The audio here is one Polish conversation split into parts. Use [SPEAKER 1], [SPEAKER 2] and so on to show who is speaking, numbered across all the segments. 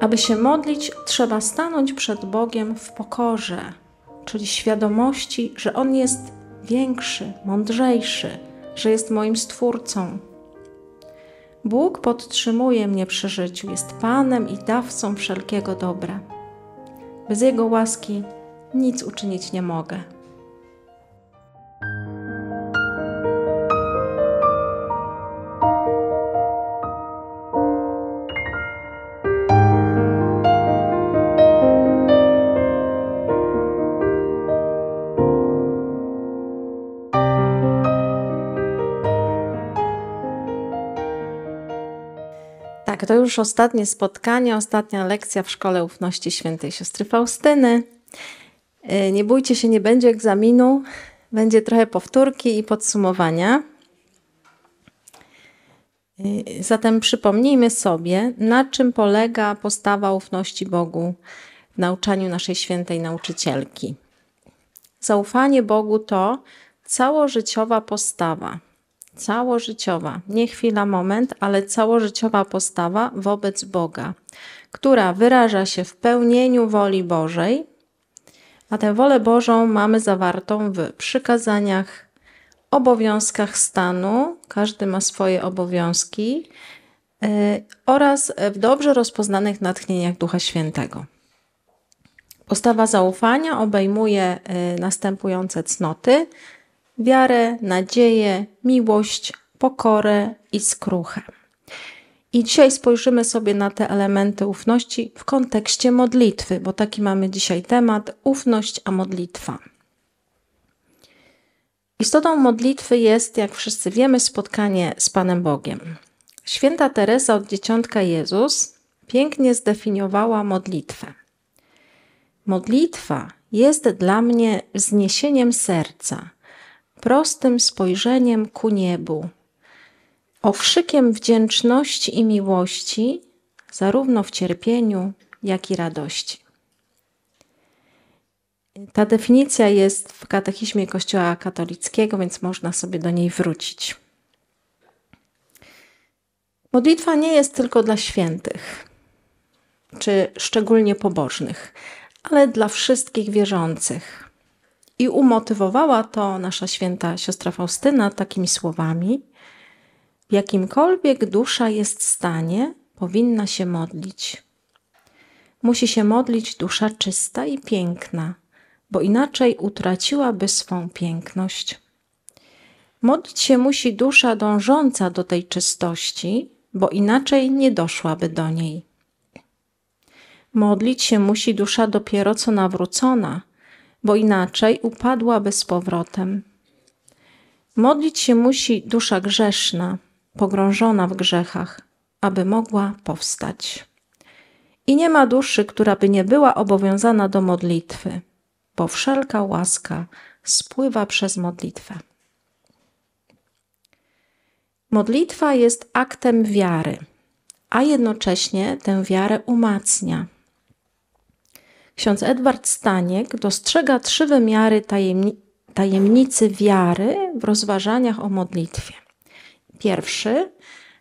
[SPEAKER 1] Aby się modlić, trzeba stanąć przed Bogiem w pokorze, czyli świadomości, że On jest większy, mądrzejszy, że jest moim Stwórcą. Bóg podtrzymuje mnie przy życiu, jest Panem i dawcą wszelkiego dobra. Bez Jego łaski nic uczynić nie mogę. To już ostatnie spotkanie, ostatnia lekcja w Szkole Ufności Świętej Siostry Faustyny. Y, nie bójcie się, nie będzie egzaminu, będzie trochę powtórki i podsumowania. Y, zatem przypomnijmy sobie, na czym polega postawa ufności Bogu w nauczaniu naszej świętej nauczycielki. Zaufanie Bogu to całożyciowa postawa całożyciowa, nie chwila, moment, ale całożyciowa postawa wobec Boga, która wyraża się w pełnieniu woli Bożej, a tę wolę Bożą mamy zawartą w przykazaniach, obowiązkach stanu, każdy ma swoje obowiązki, yy, oraz w dobrze rozpoznanych natchnieniach Ducha Świętego. Postawa zaufania obejmuje yy, następujące cnoty: wiarę, nadzieję, miłość, pokorę i skruchę. I dzisiaj spojrzymy sobie na te elementy ufności w kontekście modlitwy, bo taki mamy dzisiaj temat ufność a modlitwa. Istotą modlitwy jest, jak wszyscy wiemy, spotkanie z Panem Bogiem. Święta Teresa od Dzieciątka Jezus pięknie zdefiniowała modlitwę. Modlitwa jest dla mnie wzniesieniem serca, prostym spojrzeniem ku niebu, okrzykiem wdzięczności i miłości, zarówno w cierpieniu, jak i radości. Ta definicja jest w katechizmie Kościoła katolickiego, więc można sobie do niej wrócić. Modlitwa nie jest tylko dla świętych, czy szczególnie pobożnych, ale dla wszystkich wierzących. I umotywowała to nasza święta siostra Faustyna takimi słowami: W jakimkolwiek dusza jest stanie, powinna się modlić. Musi się modlić dusza czysta i piękna, bo inaczej utraciłaby swą piękność. Modlić się musi dusza dążąca do tej czystości, bo inaczej nie doszłaby do niej. Modlić się musi dusza dopiero co nawrócona, bo inaczej upadłaby z powrotem. Modlić się musi dusza grzeszna, pogrążona w grzechach, aby mogła powstać. I nie ma duszy, która by nie była obowiązana do modlitwy, bo wszelka łaska spływa przez modlitwę. Modlitwa jest aktem wiary, a jednocześnie tę wiarę umacnia. Ksiądz Edward Staniek dostrzega trzy wymiary tajemni tajemnicy wiary w rozważaniach o modlitwie. Pierwszy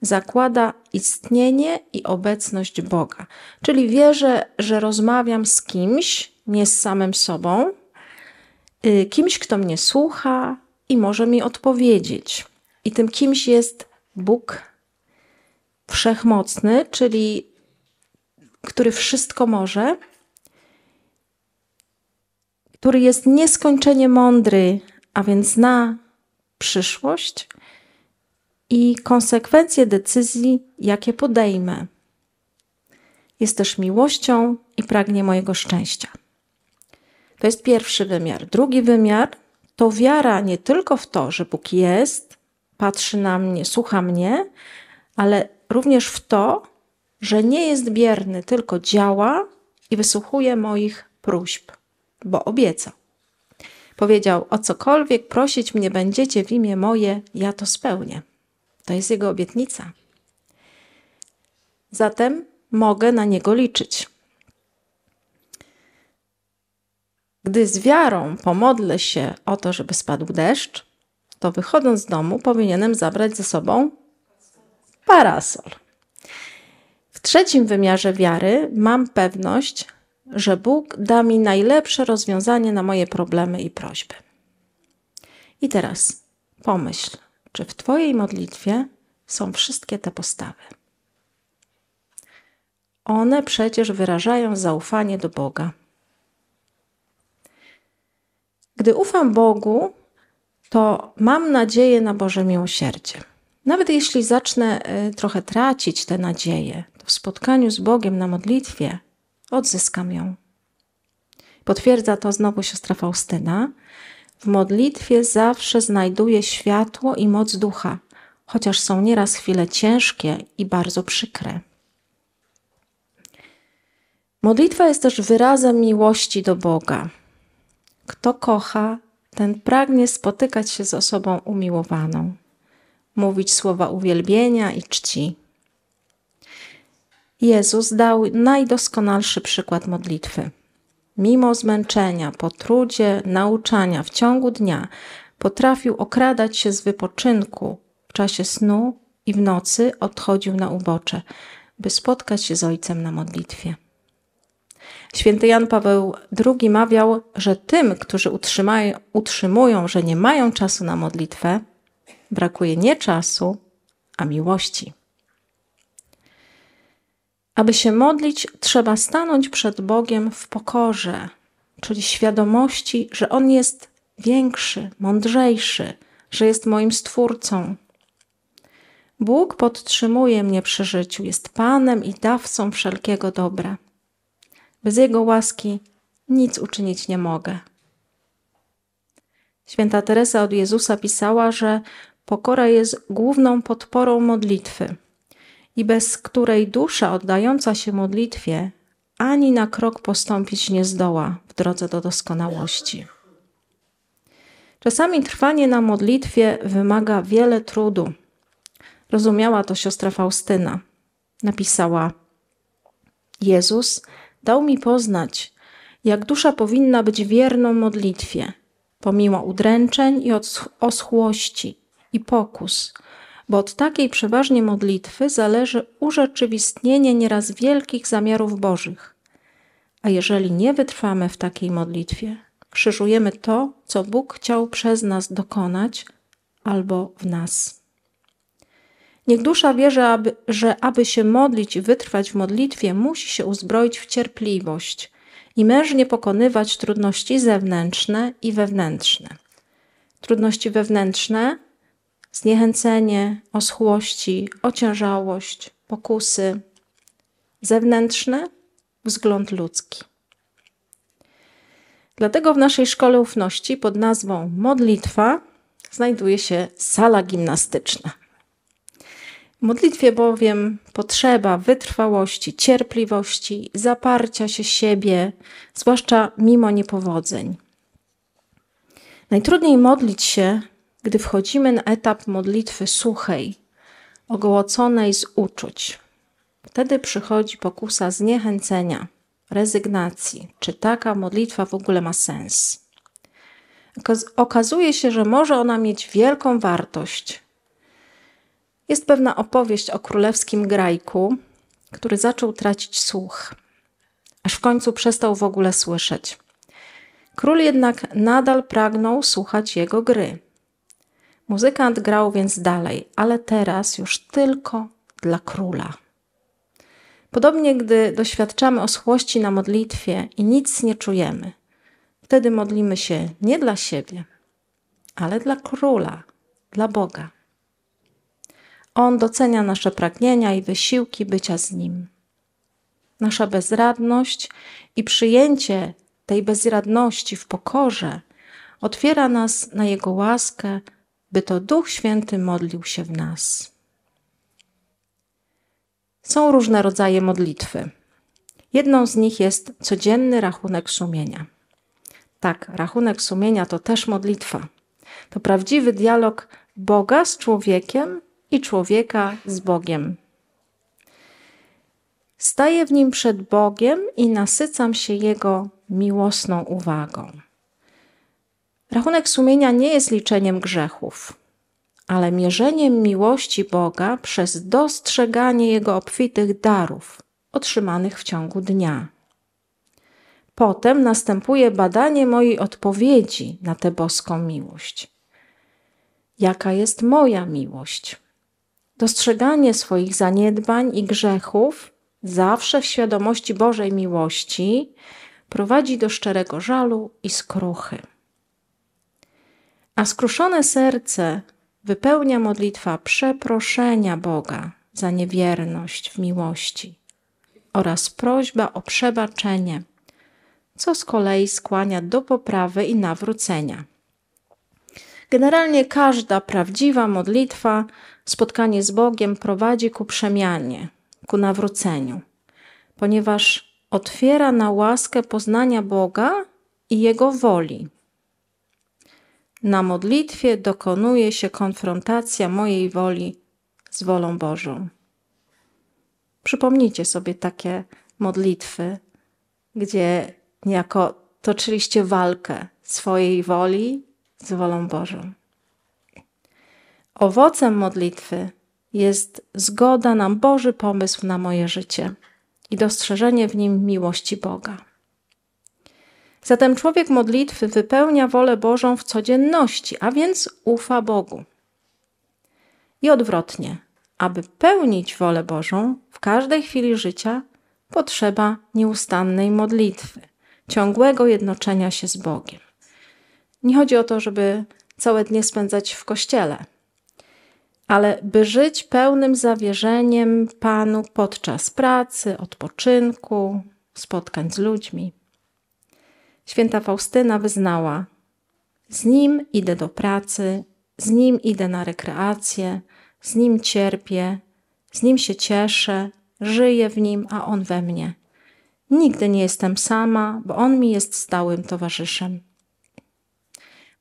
[SPEAKER 1] zakłada istnienie i obecność Boga, czyli wierzę, że rozmawiam z kimś, nie z samym sobą, y, kimś, kto mnie słucha i może mi odpowiedzieć. I tym kimś jest Bóg wszechmocny, czyli który wszystko może który jest nieskończenie mądry, a więc zna przyszłość i konsekwencje decyzji, jakie podejmę. Jest też miłością i pragnie mojego szczęścia. To jest pierwszy wymiar. Drugi wymiar to wiara nie tylko w to, że Bóg jest, patrzy na mnie, słucha mnie, ale również w to, że nie jest bierny, tylko działa i wysłuchuje moich próśb bo obiecał. Powiedział: O cokolwiek prosić mnie będziecie w imię moje, ja to spełnię. To jest jego obietnica. Zatem mogę na niego liczyć. Gdy z wiarą pomodlę się o to, żeby spadł deszcz, to wychodząc z domu powinienem zabrać ze sobą parasol. W trzecim wymiarze wiary mam pewność, że Bóg da mi najlepsze rozwiązanie na moje problemy i prośby. I teraz pomyśl, czy w Twojej modlitwie są wszystkie te postawy. One przecież wyrażają zaufanie do Boga. Gdy ufam Bogu, to mam nadzieję na Boże miłosierdzie. Nawet jeśli zacznę y, trochę tracić tę nadzieję, to w spotkaniu z Bogiem na modlitwie odzyskam ją. Potwierdza to znowu siostra Faustyna. W modlitwie zawsze znajduje światło i moc ducha, chociaż są nieraz chwile ciężkie i bardzo przykre. Modlitwa jest też wyrazem miłości do Boga. Kto kocha, ten pragnie spotykać się z osobą umiłowaną, mówić słowa uwielbienia i czci. Jezus dał najdoskonalszy przykład modlitwy. Mimo zmęczenia, po trudzie, nauczania w ciągu dnia, potrafił okradać się z wypoczynku w czasie snu i w nocy odchodził na ubocze, by spotkać się z Ojcem na modlitwie. Święty Jan Paweł II mawiał, że tym, którzy utrzymują, że nie mają czasu na modlitwę, brakuje nie czasu, a miłości. Aby się modlić, trzeba stanąć przed Bogiem w pokorze, czyli świadomości, że On jest większy, mądrzejszy, że jest moim stwórcą. Bóg podtrzymuje mnie przy życiu, jest Panem i dawcą wszelkiego dobra. Bez Jego łaski nic uczynić nie mogę. Święta Teresa od Jezusa pisała, że pokora jest główną podporą modlitwy i bez której dusza oddająca się modlitwie ani na krok postąpić nie zdoła w drodze do doskonałości. Czasami trwanie na modlitwie wymaga wiele trudu. Rozumiała to siostra Faustyna. Napisała: Jezus dał mi poznać, jak dusza powinna być wierną modlitwie, pomimo udręczeń i oschłości i pokus, bo od takiej przeważnie modlitwy zależy urzeczywistnienie nieraz wielkich zamiarów Bożych. A jeżeli nie wytrwamy w takiej modlitwie, krzyżujemy to, co Bóg chciał przez nas dokonać albo w nas. Niech dusza wie, że aby, że aby się modlić i wytrwać w modlitwie, musi się uzbroić w cierpliwość i mężnie pokonywać trudności zewnętrzne i wewnętrzne. Trudności wewnętrzne zniechęcenie, oschłości, ociężałość, pokusy. Zewnętrzne wzgląd ludzki. Dlatego w naszej szkole ufności pod nazwą Modlitwa znajduje się sala gimnastyczna. W modlitwie bowiem potrzeba wytrwałości, cierpliwości, zaparcia się siebie, zwłaszcza mimo niepowodzeń. Najtrudniej modlić się, gdy wchodzimy na etap modlitwy suchej, ogołoconej z uczuć. Wtedy przychodzi pokusa zniechęcenia, rezygnacji, czy taka modlitwa w ogóle ma sens. Okazuje się, że może ona mieć wielką wartość. Jest pewna opowieść o królewskim grajku, który zaczął tracić słuch, aż w końcu przestał w ogóle słyszeć. Król jednak nadal pragnął słuchać jego gry. Muzykant grał więc dalej, ale teraz już tylko dla króla. Podobnie, gdy doświadczamy oschłości na modlitwie i nic nie czujemy, wtedy modlimy się nie dla siebie, ale dla króla, dla Boga. On docenia nasze pragnienia i wysiłki bycia z Nim. Nasza bezradność i przyjęcie tej bezradności w pokorze otwiera nas na Jego łaskę by to Duch Święty modlił się w nas. Są różne rodzaje modlitwy. Jedną z nich jest codzienny rachunek sumienia. Tak, rachunek sumienia to też modlitwa. To prawdziwy dialog Boga z człowiekiem i człowieka z Bogiem. Staję w nim przed Bogiem i nasycam się Jego miłosną uwagą. Rachunek sumienia nie jest liczeniem grzechów, ale mierzeniem miłości Boga przez dostrzeganie Jego obfitych darów otrzymanych w ciągu dnia. Potem następuje badanie mojej odpowiedzi na tę boską miłość. Jaka jest moja miłość? Dostrzeganie swoich zaniedbań i grzechów, zawsze w świadomości Bożej miłości, prowadzi do szczerego żalu i skruchy. A skruszone serce wypełnia modlitwa przeproszenia Boga za niewierność w miłości oraz prośba o przebaczenie, co z kolei skłania do poprawy i nawrócenia. Generalnie każda prawdziwa modlitwa, spotkanie z Bogiem prowadzi ku przemianie, ku nawróceniu, ponieważ otwiera na łaskę poznania Boga i Jego woli. Na modlitwie dokonuje się konfrontacja mojej woli z wolą Bożą. Przypomnijcie sobie takie modlitwy, gdzie niejako toczyliście walkę swojej woli z wolą Bożą. Owocem modlitwy jest zgoda na Boży pomysł na moje życie i dostrzeżenie w nim miłości Boga. Zatem człowiek modlitwy wypełnia wolę Bożą w codzienności, a więc ufa Bogu. I odwrotnie, aby pełnić wolę Bożą w każdej chwili życia, potrzeba nieustannej modlitwy, ciągłego jednoczenia się z Bogiem. Nie chodzi o to, żeby całe dnie spędzać w kościele, ale by żyć pełnym zawierzeniem Panu podczas pracy, odpoczynku, spotkań z ludźmi. Święta Faustyna wyznała: Z nim idę do pracy, z nim idę na rekreację, z nim cierpię, z nim się cieszę, żyję w nim, a on we mnie. Nigdy nie jestem sama, bo on mi jest stałym towarzyszem.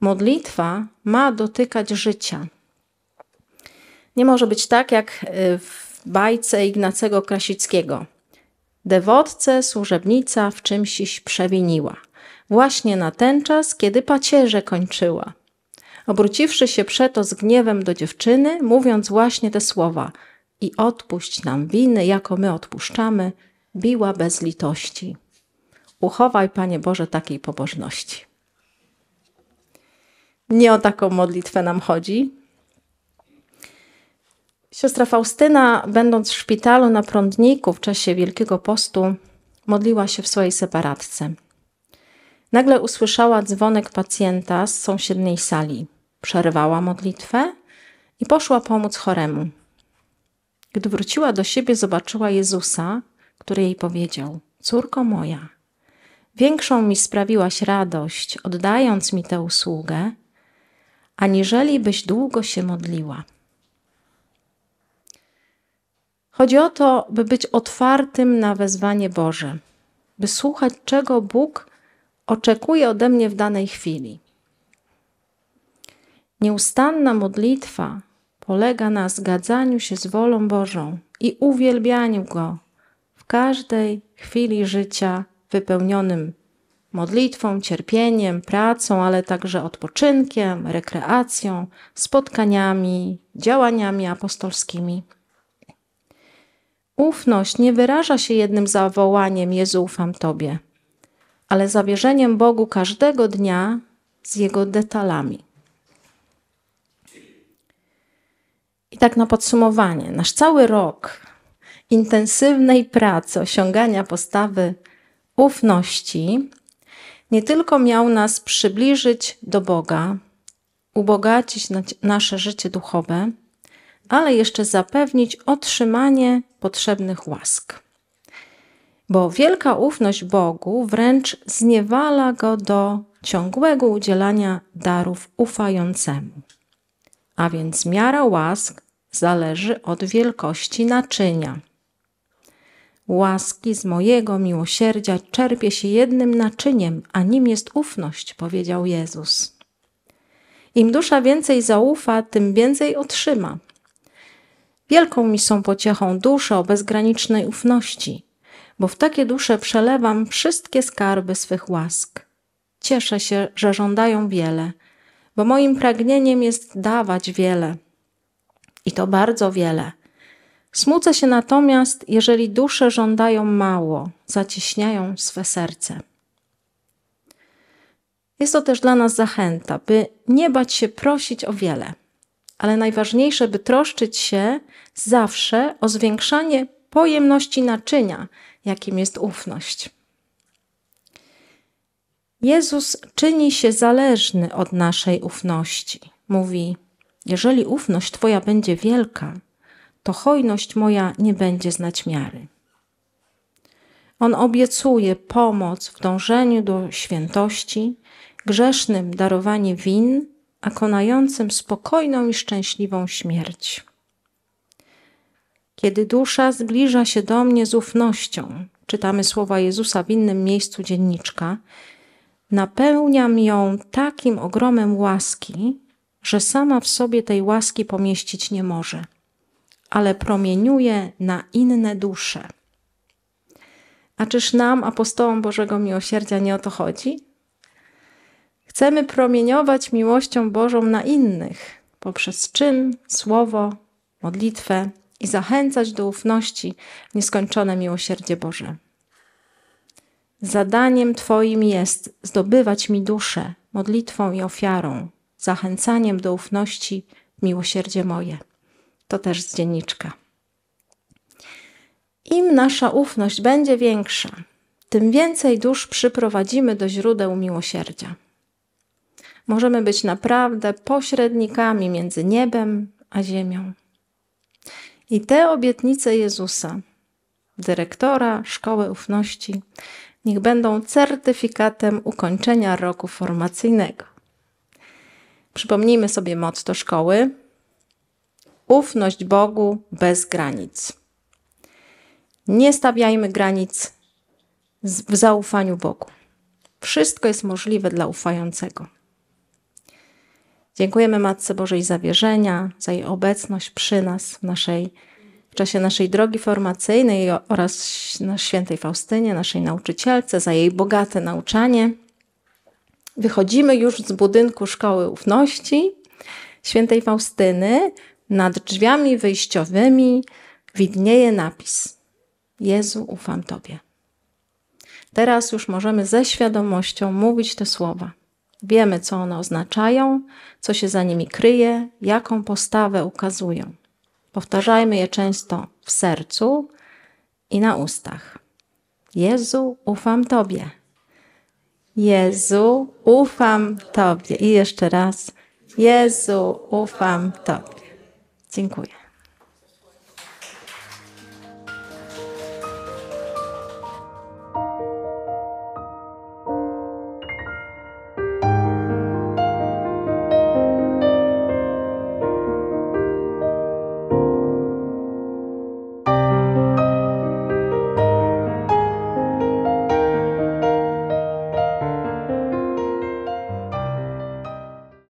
[SPEAKER 1] Modlitwa ma dotykać życia. Nie może być tak jak y, w bajce Ignacego Krasickiego. Dewotce służebnica w czymś przewiniła. Właśnie na ten czas, kiedy pacierze kończyła. Obróciwszy się przeto z gniewem do dziewczyny, mówiąc właśnie te słowa i odpuść nam winy, jako my odpuszczamy, biła bez litości. Uchowaj, Panie Boże, takiej pobożności. Nie o taką modlitwę nam chodzi. Siostra Faustyna, będąc w szpitalu na prądniku w czasie Wielkiego Postu, modliła się w swojej separatce. Nagle usłyszała dzwonek pacjenta z sąsiedniej sali. Przerwała modlitwę i poszła pomóc choremu. Gdy wróciła do siebie, zobaczyła Jezusa, który jej powiedział: Córko moja, większą mi sprawiłaś radość, oddając mi tę usługę, aniżeli byś długo się modliła. Chodzi o to, by być otwartym na wezwanie Boże, by słuchać, czego Bóg oczekuje ode mnie w danej chwili. Nieustanna modlitwa polega na zgadzaniu się z wolą Bożą i uwielbianiu Go w każdej chwili życia wypełnionym modlitwą, cierpieniem, pracą, ale także odpoczynkiem, rekreacją, spotkaniami, działaniami apostolskimi. Ufność nie wyraża się jednym zawołaniem Jezu ufam Tobie, ale zawierzeniem Bogu każdego dnia z Jego detalami. I tak na podsumowanie, nasz cały rok intensywnej pracy, osiągania postawy ufności nie tylko miał nas przybliżyć do Boga, ubogacić nasze życie duchowe, ale jeszcze zapewnić otrzymanie potrzebnych łask. Bo wielka ufność Bogu wręcz zniewala go do ciągłego udzielania darów ufającemu. A więc miara łask zależy od wielkości naczynia. Łaski z mojego miłosierdzia czerpie się jednym naczyniem, a nim jest ufność, powiedział Jezus. Im dusza więcej zaufa, tym więcej otrzyma. Wielką mi są pociechą dusze o bezgranicznej ufności, bo w takie dusze przelewam wszystkie skarby swych łask. Cieszę się, że żądają wiele, bo moim pragnieniem jest dawać wiele, I to bardzo wiele. Smucę się natomiast, jeżeli dusze żądają mało, zacieśniają swe serce. Jest to też dla nas zachęta, by nie bać się prosić o wiele, ale najważniejsze, by troszczyć się zawsze o zwiększanie pojemności naczynia, jakim jest ufność. Jezus czyni się zależny od naszej ufności. Mówi: Jeżeli ufność Twoja będzie wielka, to hojność moja nie będzie znać miary. On obiecuje pomoc w dążeniu do świętości, grzesznym darowanie win, a konającym spokojną i szczęśliwą śmierć. Kiedy dusza zbliża się do mnie z ufnością, czytamy słowa Jezusa w innym miejscu dzienniczka, napełniam ją takim ogromem łaski, że sama w sobie tej łaski pomieścić nie może, ale promieniuje na inne dusze. A czyż nam, apostołom Bożego Miłosierdzia, nie o to chodzi? Chcemy promieniować miłością Bożą na innych poprzez czyn, słowo, modlitwę i zachęcać do ufności w nieskończone miłosierdzie Boże. Zadaniem Twoim jest zdobywać mi duszę modlitwą i ofiarą, zachęcaniem do ufności w miłosierdzie moje. To też z dzienniczka. Im nasza ufność będzie większa, tym więcej dusz przyprowadzimy do źródeł miłosierdzia. Możemy być naprawdę pośrednikami między niebem a ziemią. I te obietnice Jezusa, dyrektora Szkoły Ufności, niech będą certyfikatem ukończenia roku formacyjnego. Przypomnijmy sobie motto szkoły: ufność Bogu bez granic. Nie stawiajmy granic w zaufaniu Bogu. Wszystko jest możliwe dla ufającego. Dziękujemy Matce Bożej za wierzenia, za jej obecność przy nas w, naszej, w czasie naszej drogi formacyjnej oraz na świętej Faustynie, naszej nauczycielce, za jej bogate nauczanie. Wychodzimy już z budynku Szkoły Ufności świętej Faustyny. Nad drzwiami wyjściowymi widnieje napis: Jezu, ufam Tobie. Teraz już możemy ze świadomością mówić te słowa. Wiemy, co one oznaczają, co się za nimi kryje, jaką postawę ukazują. Powtarzajmy je często w sercu i na ustach. Jezu, ufam Tobie. Jezu, ufam Tobie. I jeszcze raz. Jezu, ufam Tobie. Dziękuję.